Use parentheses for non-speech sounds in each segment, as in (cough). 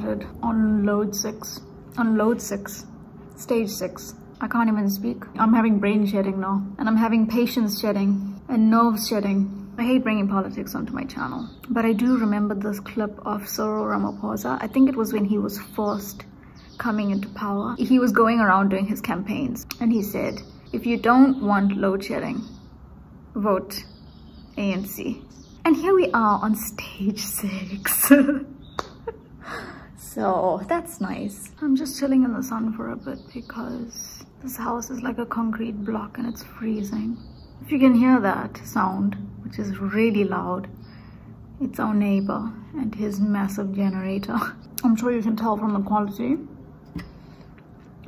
started on load six. On load six. Stage six. I can't even speak. I'm having brain shedding now. And I'm having patience shedding and nerves shedding. I hate bringing politics onto my channel. But I do remember this clip of Cyril Ramaphosa. I think it was when he was first coming into power. He was going around doing his campaigns. And he said, if you don't want load shedding, vote ANC. And here we are on stage (laughs) six. So that's nice. I'm just chilling in the sun for a bit because this house is like a concrete block and it's freezing. If you can hear that sound, which is really loud, it's our neighbor and his massive generator. (laughs) I'm sure you can tell from the quality,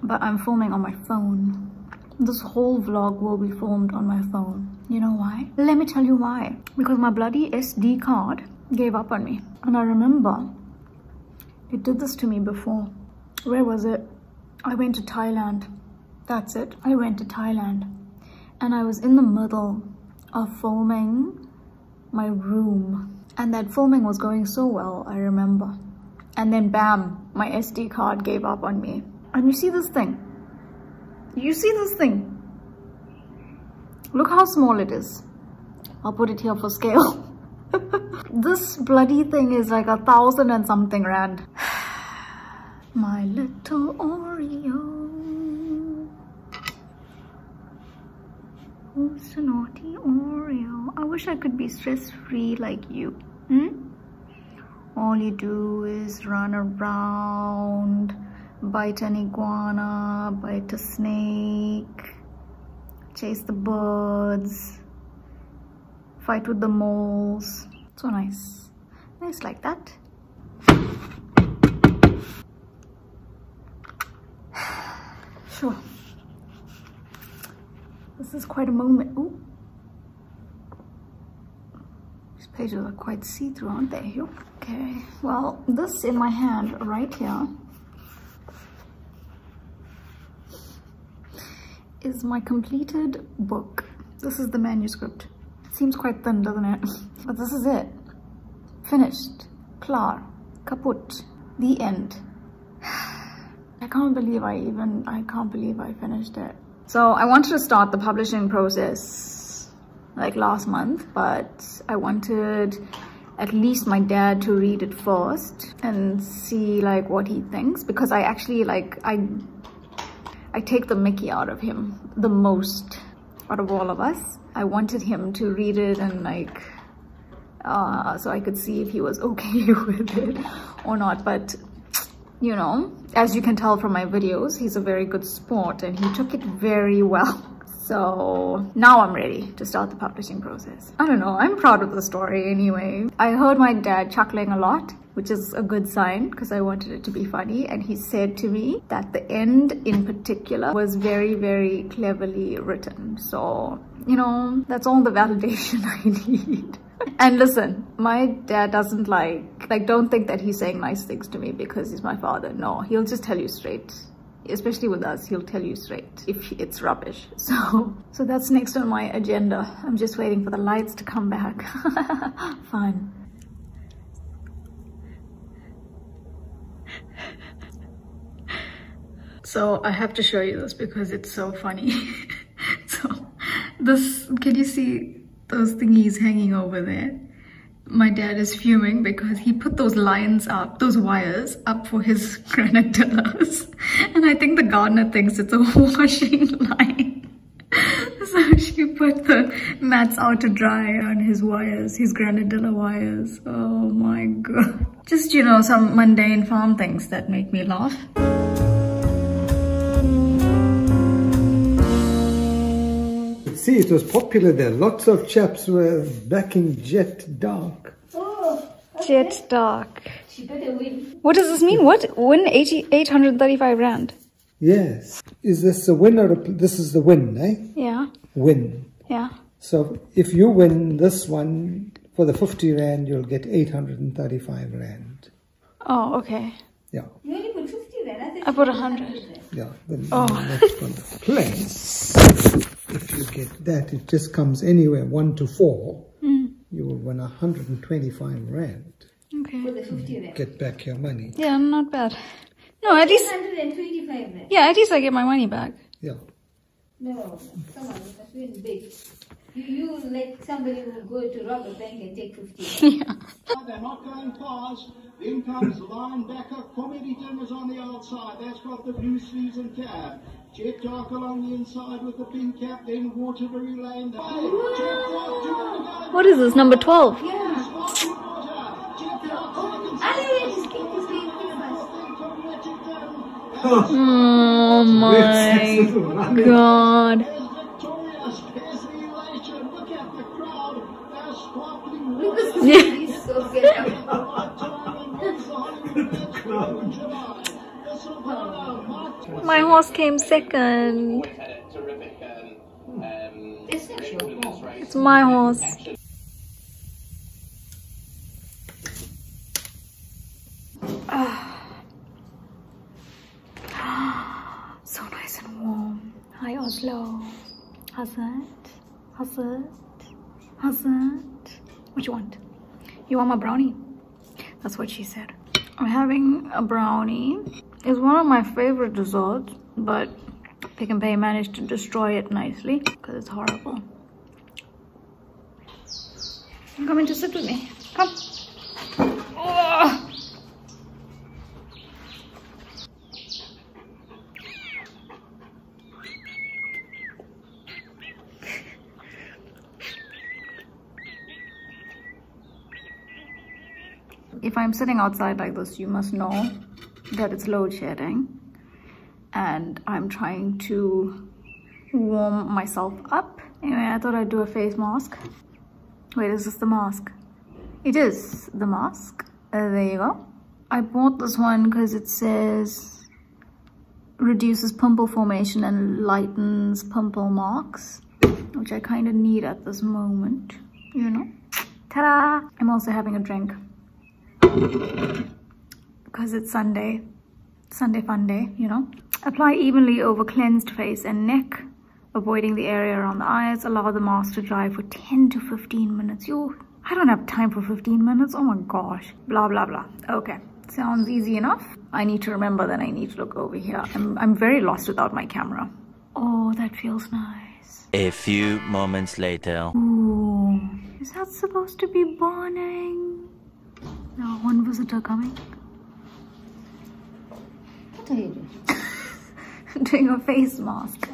but I'm filming on my phone. This whole vlog will be filmed on my phone. You know why? Let me tell you why. Because my bloody SD card gave up on me. And I remember it did this to me before. Where was it? I went to Thailand. That's it. I went to Thailand. And I was in the middle of filming my room. And that filming was going so well, I remember. And then bam, my SD card gave up on me. And you see this thing? You see this thing? Look how small it is. I'll put it here for scale. (laughs) this bloody thing is like a thousand and something rand. (sighs) My little Oreo. Who's a naughty Oreo? I wish I could be stress-free like you. Hmm? All you do is run around, bite an iguana, bite a snake, chase the birds, fight with the moles. So nice. Nice like that. (sighs) Sure. This is quite a moment. Ooh. These pages are quite see-through, aren't they? Okay, well, this in my hand right here is my completed book. This is the manuscript. It seems quite thin, doesn't it? (laughs) But this is it. Finished. Klar. Kaput. The end. (sighs) I can't believe I even, I can't believe I finished it. So I wanted to start the publishing process like last month, but I wanted at least my dad to read it first and see like what he thinks because I actually like, I, I take the mickey out of him the most out of all of us. I wanted him to read it and like, uh, so I could see if he was (laughs) okay with it or not. But you know, as you can tell from my videos, he's a very good sport and he took it very well. So now I'm ready to start the publishing process. I don't know, I'm proud of the story anyway. I heard my dad chuckling a lot, which is a good sign because I wanted it to be funny. And he said to me that the end in particular was very, very cleverly written. So, you know, that's all the validation (laughs) I need. And listen, my dad doesn't like, like don't think that he's saying nice things to me because he's my father. No, he'll just tell you straight. Especially with us, he'll tell you straight if it's rubbish. (laughs) So, so that's next on my agenda. I'm just waiting for the lights to come back. (laughs) Fine. So I have to show you this because it's so funny. (laughs) so this, can you see those thingies hanging over there. My dad is fuming because he put those lines up, those wires up for his (laughs) granadillas. And I think the gardener thinks it's a (laughs) washing line. (laughs) so she put the mats out to dry on his wires, his granadilla wires. Oh my god. Just, you know, some mundane farm things that make me laugh. See, it was popular there. Lots of chaps were backing Jet Dark. Oh, okay. Jet Dark. Win. What does this mean? What? Win 80, 835 Rand? Yes. Is this a win or a, this is the win, eh? Yeah. Win. Yeah. So if you win this one for the 50 Rand, you'll get 835 Rand. Oh, okay. Yeah. You only put 50 Rand? I put 100. Yeah. Then oh. next one. (laughs) Plus if you get that, it just comes anywhere 1 to 4, mm. you will win 125 Rand. Okay. Okay. for the 50 rand. Get back your money. Yeah, not bad. No, at least 125 rand. yeah, at least I get my money back. Yeah. No, come on, that's really big. You, you let somebody who go to rob a bank and take 50. (laughs) Yeah. They're not going past. In comes linebacker. Comedy Dimmers on the outside. That's got the blue sleeves and cap. Jet Dark along the inside with the pink cap. Then Waterbury Lane. Jet Dark, two to go. What is this? Number twelve. Yeah. Sparky Water. Jet Dark second. I just keep this game fast. Then from Letterton. Oh my god. There's (laughs) (laughs) My horse came second. had a terrific It's not your home. It's my horse. (sighs) So nice and warm. Hi Oslo. How's that? How's that? How's that? What you want? You want my brownie? That's what she said. I'm having a brownie. It's one of my favorite desserts, but Pick n Pay managed to destroy it nicely because it's horrible. You're coming to sit with me. Come. Ugh. If I'm sitting outside like this, you must know that it's load shedding and I'm trying to warm myself up. Anyway, I thought I'd do a face mask. Wait, is this the mask? It is the mask. Uh, there you go. I bought this one because it says reduces pimple formation and lightens pimple marks, which I kind of need at this moment, you know. Ta-da! I'm also having a drink because it's Sunday. Sunday fun day, you know. Apply evenly over cleansed face and neck, avoiding the area around the eyes. Allow the mask to dry for 10 to 15 minutes. Yo, I don't have time for 15 minutes. Oh my gosh. Blah, blah, blah. Okay. Sounds easy enough. I need to remember that I need to look over here. I'm, I'm very lost without my camera. Oh, that feels nice. A few moments later. Ooh, is that supposed to be burning? No, one visitor coming. What are you doing? (laughs) doing a face mask.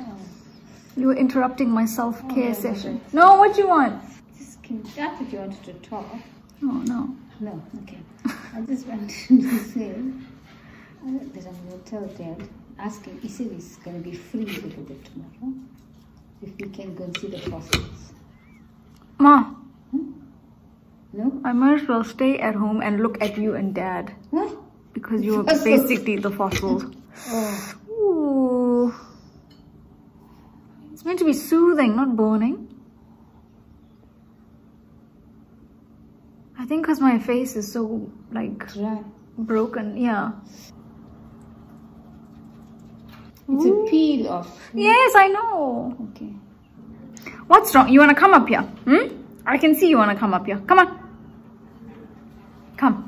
You were interrupting my self-care oh, session. No, what do you want? Just can, I thought you wanted to talk. Oh no. No, okay. I just wanted to (laughs) say that I'm going to tell Dad, ask him, he said he's going to be free a little bit tomorrow. If we can go and see the fossils. Ma, hmm? No? I might as well stay at home and look at you and dad. What? Because you're (laughs) basically the fossils. Oh, Ooh. It's meant to be soothing, not burning. I think because my face is so, like, dry. broken. Yeah. It's a peel off. Yes, I know. Okay. What's wrong? You want to come up here? Hmm? I can see you want to come up here. Come on. Come.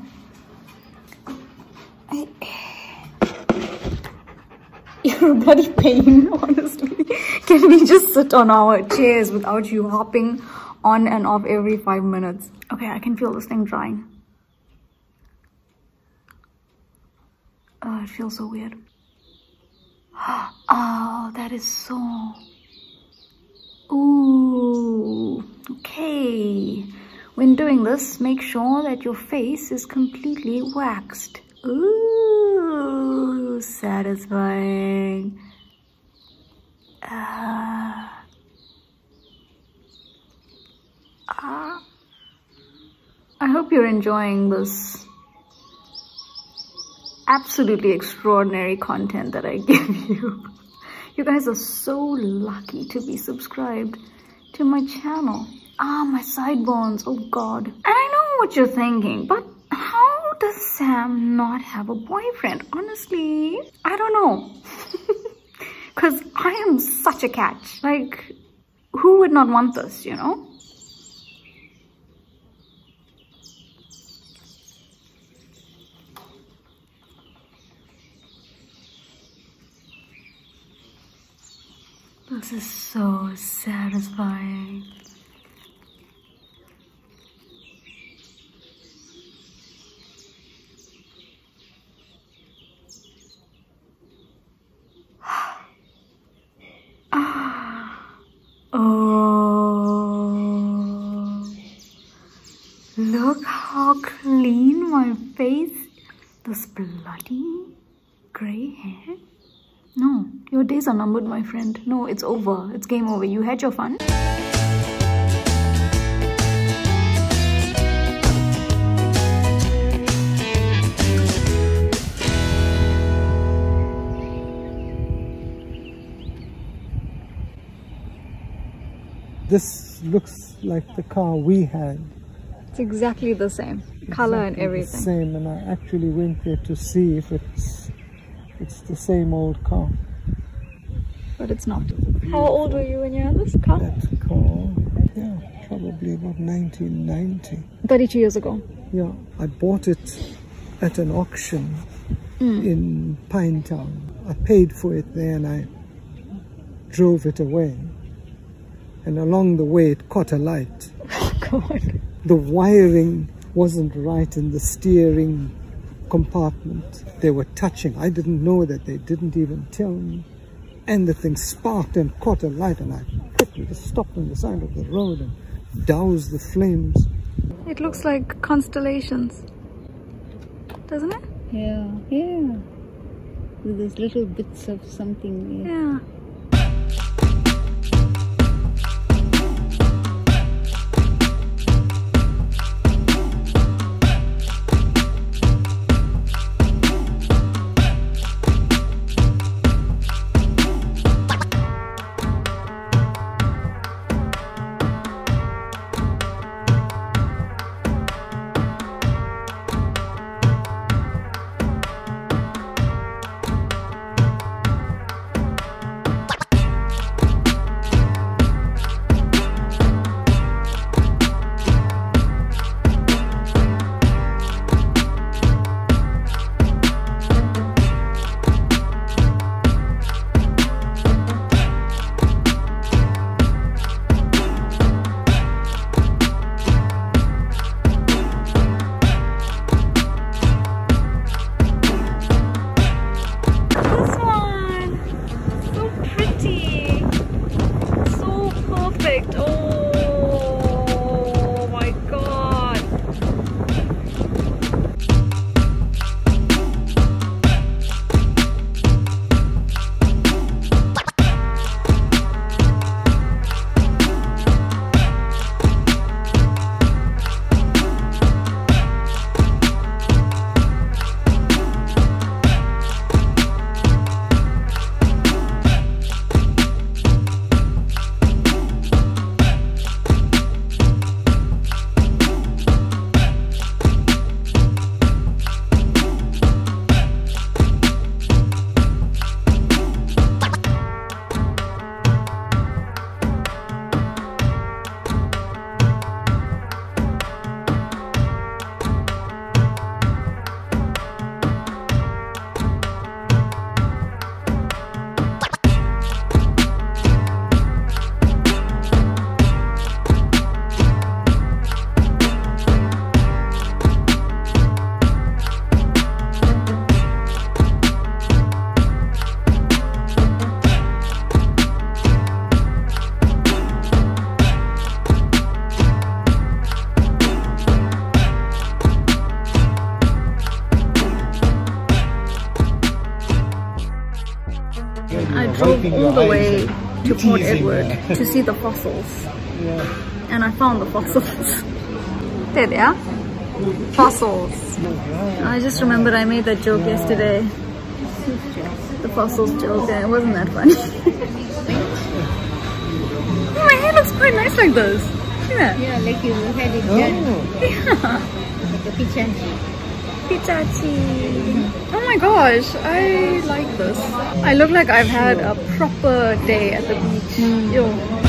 (laughs) You're a bloody pain, honestly. Can we just sit on our chairs without you hopping on and off every five minutes? Okay, I can feel this thing drying. Oh, it feels so weird. (gasps) Oh, that is so Ooh, okay. When doing this, make sure that your face is completely waxed. Ooh, satisfying. Ah. Ah. I hope you're enjoying this absolutely extraordinary content that I (laughs) give you. You guys are so lucky to be subscribed to my channel. Ah, my sideburns, oh god. And I know what you're thinking, but how does Sam not have a boyfriend? Honestly, I don't know. (laughs) Because I am such a catch. Like, who would not want this, you know? This is so satisfying. This bloody gray hair. No, your days are numbered, my friend. No, it's over. It's game over. You had your fun. This looks like the car we had. It's exactly the same. Color and Exactly everything. Same, and I actually went there to see if it's it's the same old car. But it's not. How old were you when you had this car? That car, yeah, probably about 1990. 32 years ago. Yeah, I bought it at an auction mm. in Pinetown. I paid for it there and I drove it away. And along the way, it caught a light. (laughs) Oh, God. The wiring wasn't right in the steering compartment. They were touching. I didn't know that. They didn't even tell me. And the thing sparked and caught a light, and I quickly just stopped on the side of the road and doused the flames. It looks like constellations. Doesn't it? Yeah, yeah. With those little bits of something. Yeah. Yeah. (laughs) to see the fossils. And I found the fossils. there they are. Fossils. I just remembered I made that joke yesterday. The fossils joke it wasn't that funny. (laughs) Oh, My hair looks quite nice like this. Yeah. Yeah, like you had it done. Oh. Like a pichachi. Oh my gosh, I like this. I look like I've had a proper day at the beach. Mm. Yo.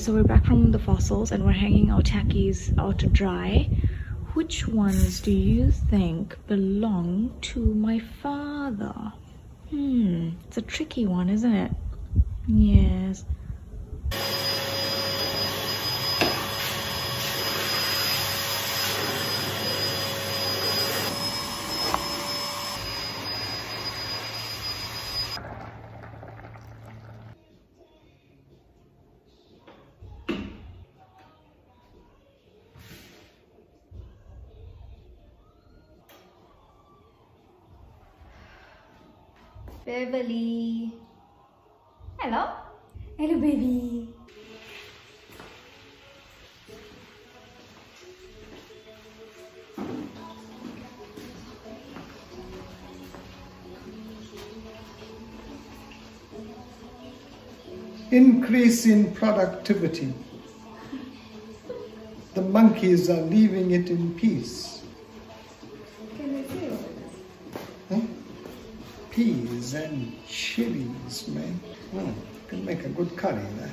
So we're back from the fossils and we're hanging our tackies out to dry. Which ones do you think belong to my father? Hmm, it's a tricky one, isn't it? Yes. Beverly. Hello. Hello, baby. Increase in productivity. The monkeys are leaving it in peace. Can I see Huh? Peas and chilies, man. Oh, can make a good curry there.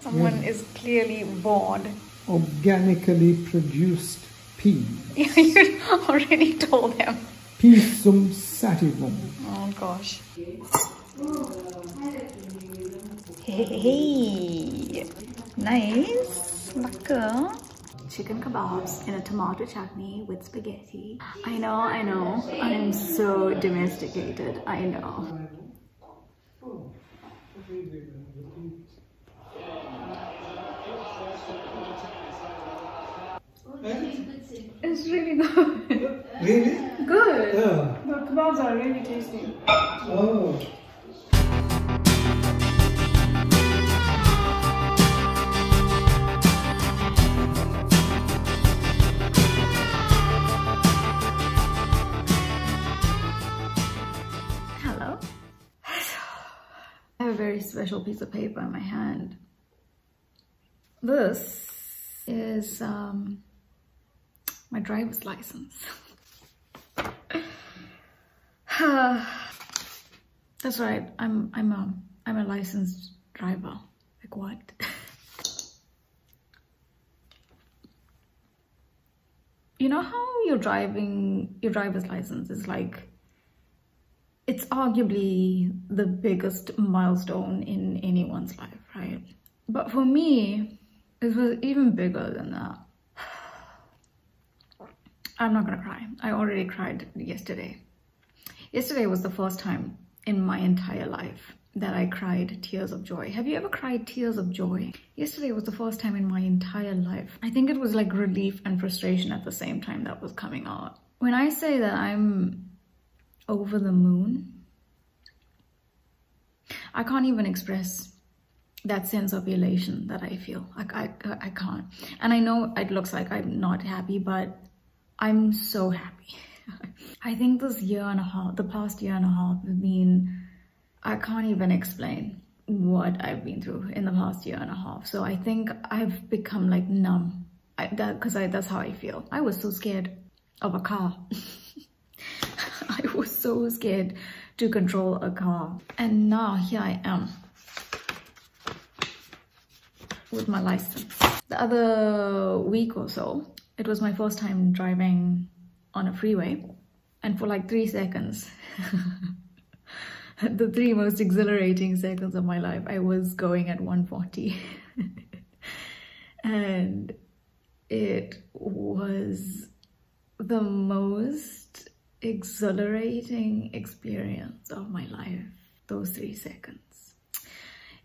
Someone is clearly bored. Organically produced pea. Yeah, (laughs) you already told him. Pisum sativum. Oh gosh. Hey, nice. Lekker. Chicken kebabs in a tomato chutney with spaghetti. I know, I know. I'm so domesticated. I know. It's really good. Really? Good. Yeah. The kebabs are really tasty. Oh. Hello. I have a very special piece of paper in my hand. This is um, my driver's license. (sighs) That's right. I'm I'm a I'm a licensed driver. Like what? (laughs) you know how you're driving your driver's license is like it's arguably the biggest milestone in anyone's life, right? But for me, it was even bigger than that. I'm not gonna cry. I already cried yesterday. Yesterday was the first time in my entire life that I cried tears of joy. Have you ever cried tears of joy? Yesterday was the first time in my entire life. I think it was like relief and frustration at the same time that was coming out. When I say that I'm over the moon. I can't even express that sense of elation that I feel. I, I, I can't. And I know it looks like I'm not happy, but I'm so happy. (laughs) I think this year and a half, the past year and a half has been, I can't even explain what I've been through in the past year and a half. So I think I've become like numb. I, that because I that's how I feel. I was so scared of a car. (laughs) I was so scared to control a car. And now here I am with my license. The other week or so, it was my first time driving on a freeway. And for like three seconds, (laughs) the three most exhilarating seconds of my life, I was going at 140. (laughs) and it was the most exhilarating experience of my life those three seconds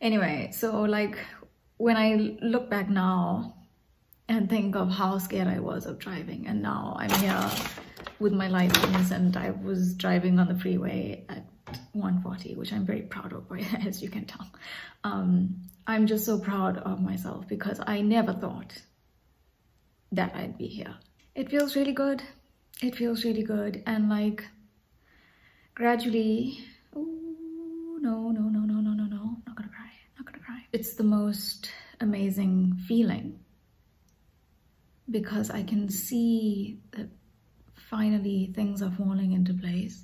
anyway so like when i look back now and think of how scared i was of driving. And now i'm here with my license and i was driving on the freeway at 140 which i'm very proud of (laughs) as you can tell. Um, i'm just so proud of myself because i never thought that i'd be here. It feels really good. It feels really good. And like gradually, oh, no, no, no, no, no, no, no, not gonna cry, not gonna cry. It's the most amazing feeling because I can see that finally things are falling into place.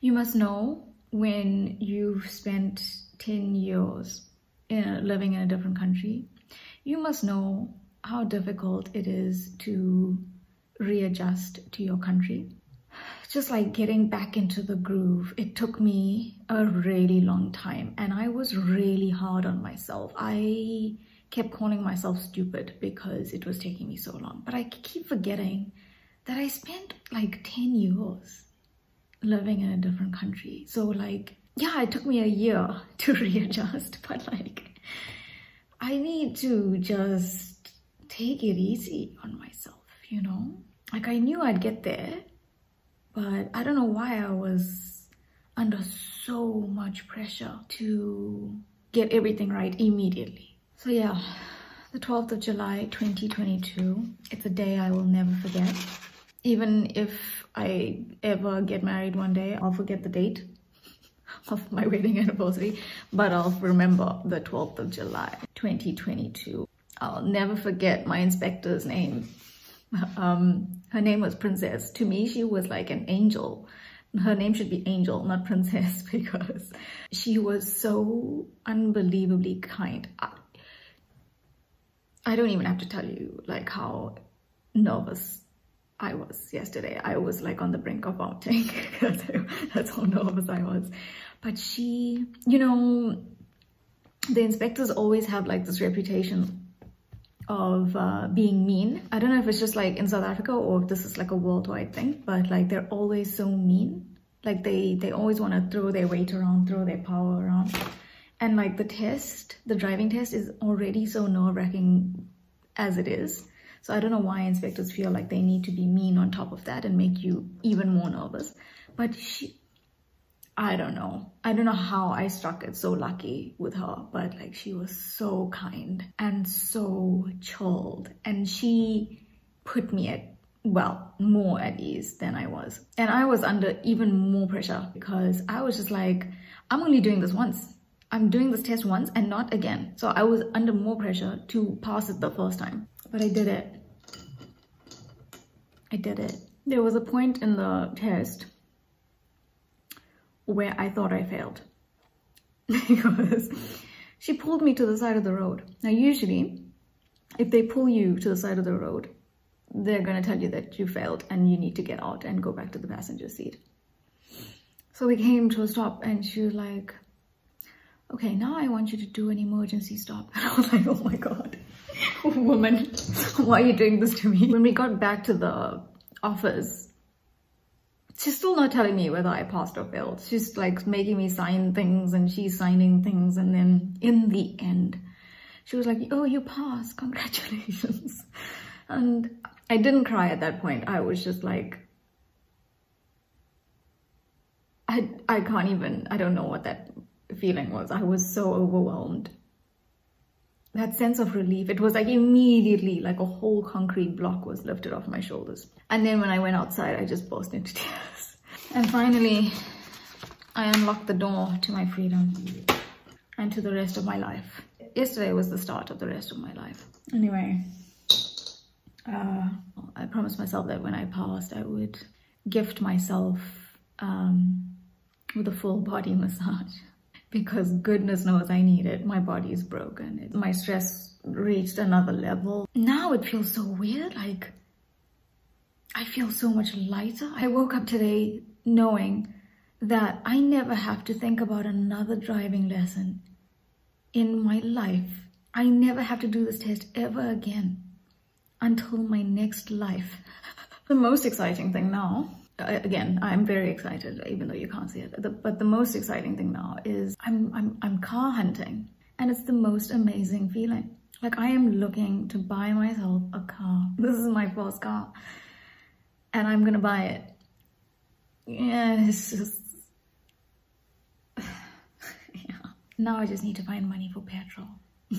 You must know when you've spent 10 years in a, living in a different country, you must know how difficult it is to readjust to your country. Just like getting back into the groove, it took me a really long time and I was really hard on myself. I kept calling myself stupid because it was taking me so long. But I keep forgetting that I spent like 10 years living in a different country. So like, yeah, it took me a year (laughs) to readjust, (laughs) but like, I need to just take it easy on myself, you know? Like I knew I'd get there, but I don't know why I was under so much pressure to get everything right immediately. So yeah, the 12th of July, 2022. It's a day I will never forget. Even if I ever get married one day, I'll forget the date (laughs) of my wedding anniversary, but I'll remember the 12th of July, 2022. I'll never forget my inspector's name. (laughs) Um, her name was Princess. To me, she was like an angel. Her name should be Angel, not Princess, (laughs) because she was so unbelievably kind. I, don't even have to tell you like how nervous I was yesterday. I was like on the brink of vomiting. (laughs) That's how nervous I was. But she, you know, the inspectors always have like this reputation of uh, being mean. I don't know if it's just like in South Africa or if this is like a worldwide thing, but like they're always so mean. Like they, they always want to throw their weight around, throw their power around. And like the test, the driving test is already so nerve wracking as it is. So I don't know why inspectors feel like they need to be mean on top of that and make you even more nervous. But she, I don't know. I don't know how I struck it so lucky with her, but like she was so kind and so chilled and she put me at, well, more at ease than I was. And I was under even more pressure because I was just like, I'm only doing this once. I'm doing this test once and not again. So I was under more pressure to pass it the first time, but I did it. I did it. There was a point in the test where I thought I failed (laughs) because she pulled me to the side of the road. Now, usually, if they pull you to the side of the road, they're going to tell you that you failed and you need to get out and go back to the passenger seat. So we came to a stop and she was like, okay, now I want you to do an emergency stop. And (laughs) I was like, oh my God, (laughs) woman, (laughs) why are you doing this to me? When we got back to the office, she's still not telling me whether I passed or failed. She's like making me sign things and she's signing things. And then in the end, she was like, oh, you passed, congratulations. And I didn't cry at that point. I was just like, I, I can't even, I don't know what that feeling was. I was so overwhelmed. That sense of relief, it was like immediately like a whole concrete block was lifted off my shoulders. And then when I went outside, I just burst into (laughs) tears. And finally, I unlocked the door to my freedom and to the rest of my life. Yesterday was the start of the rest of my life. Anyway, uh, I promised myself that when I passed, I would gift myself um, with a full body (laughs) massage because goodness knows I need it. My body is broken. It, my stress reached another level. Now it feels so weird. Like I feel so much lighter. I woke up today knowing that I never have to think about another driving lesson in my life. I never have to do this test ever again until my next life. (laughs) the most exciting thing now again, I'm very excited, even though you can't see it. The, but the most exciting thing now is I'm, I'm, I'm car hunting and it's the most amazing feeling. Like I am looking to buy myself a car. (laughs) This is my first car and I'm gonna buy it. Yeah, it's just, (sighs) yeah. Now I just need to find money for petrol. (laughs)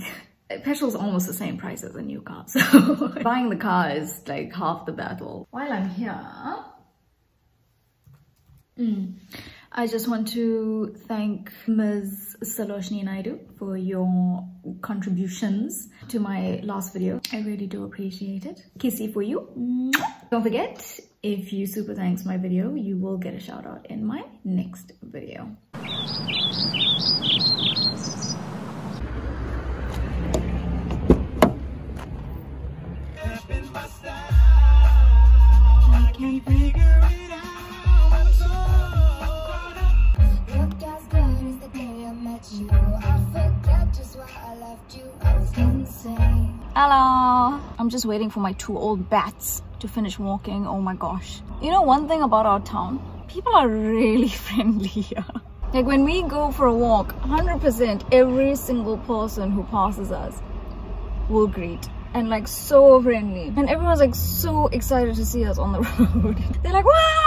Petrol's almost the same price as a new car, (laughs) so buying the car is like half the battle. While I'm here, Mm. I just want to thank Ms. Saloshni Naidu for your contributions to my last video. I really do appreciate it. Kissy for you. Don't forget, if you super thanks my video, you will get a shout out in my next video. Looked Hello! I'm just waiting for my two old bats to finish walking. Oh my gosh. You know one thing about our town? People are really (laughs) friendly here. Like when we go for a walk, 100% every single person who passes us will greet and like so friendly and everyone's like so excited to see us on the (laughs) road they're like wow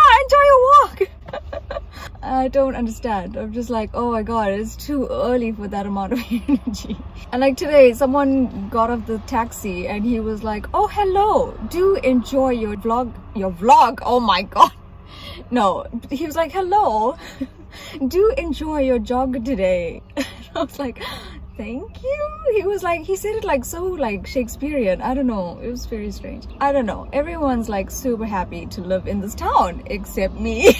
i don't understand. I'm just like oh my god it's too early for that amount of (laughs) energy. And like today someone got off the taxi and he was like oh hello do enjoy your vlog your vlog. Oh my god. (laughs) No he was like hello (laughs) do enjoy your jog today. I was like thank you? He was like he said it like so like shakespearean. I don't know. It was very strange. I don't know. Everyone's like super happy to live in this town except me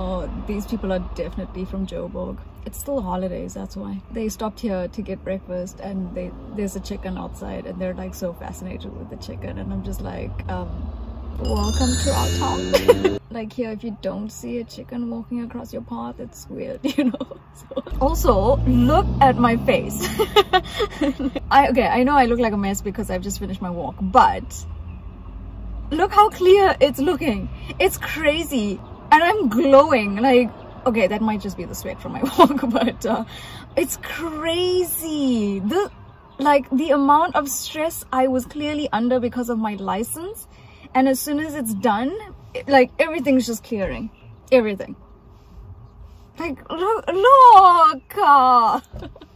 oh these people are definitely from joburg. It's still holidays that's why. They stopped here to get breakfast and they there's a chicken outside and they're like so fascinated with the chicken and i'm just like um welcome to our town. (laughs) Like here if you don't see a chicken walking across your path it's weird (laughs) you know? So. also look at my face. (laughs) I okay i know i look like a mess because i've just finished my walk but look how clear it's looking. It's crazy and i'm glowing like okay that might just be the sweat from my (laughs) walk but uh, it's crazy. The like the amount of stress i was clearly under because of my license and as soon as it's done it- like everything's just clearing. Everything. Like look look uh, (laughs)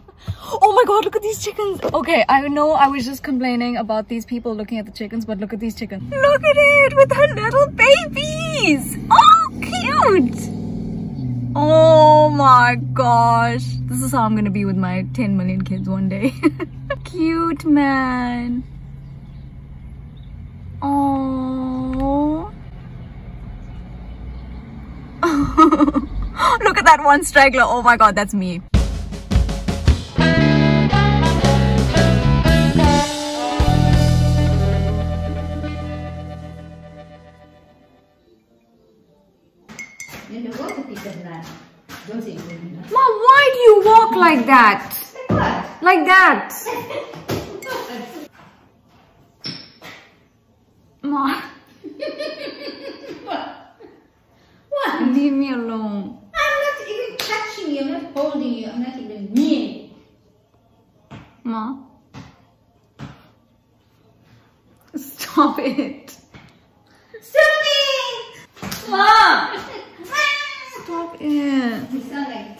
oh my god look at these chickens. Okay i know i was just complaining about these people looking at the chickens but look at these chickens. Look at it with her little babies. Oh cute. Oh my gosh. This is how i'm gonna be with my 10 million kids one day. (laughs) Cute man. Oh. (laughs) Look at that one straggler. Oh my god, that's me. Like that? Mom, What? leave me alone. I'm not even touching you. I'm not holding you. I'm not even near you. Mom. Stop it. Stop it! Mom! Stop it. You sound like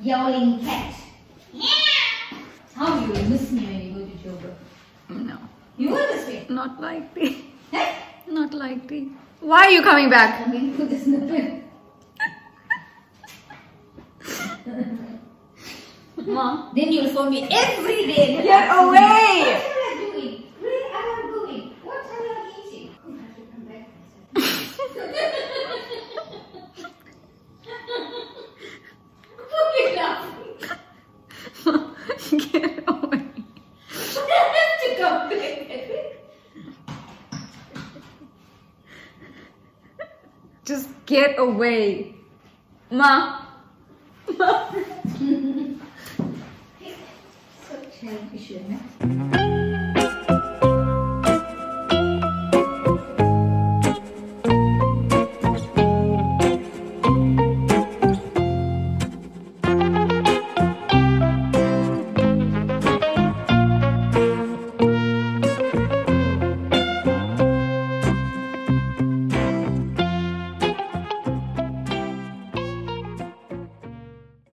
yowling cat. Yeah! How you will miss me when you go to Joburg. No, You will miss me. not like this. Hey? Not like this. Why are you coming back? I'm going to put this in the bin. (laughs) Mom. Then you'll phone me every day. Get away! What are you doing? Where are you going? What are you eating? I have to come back. Look at Get away. I have to come back. Just get away. Ma.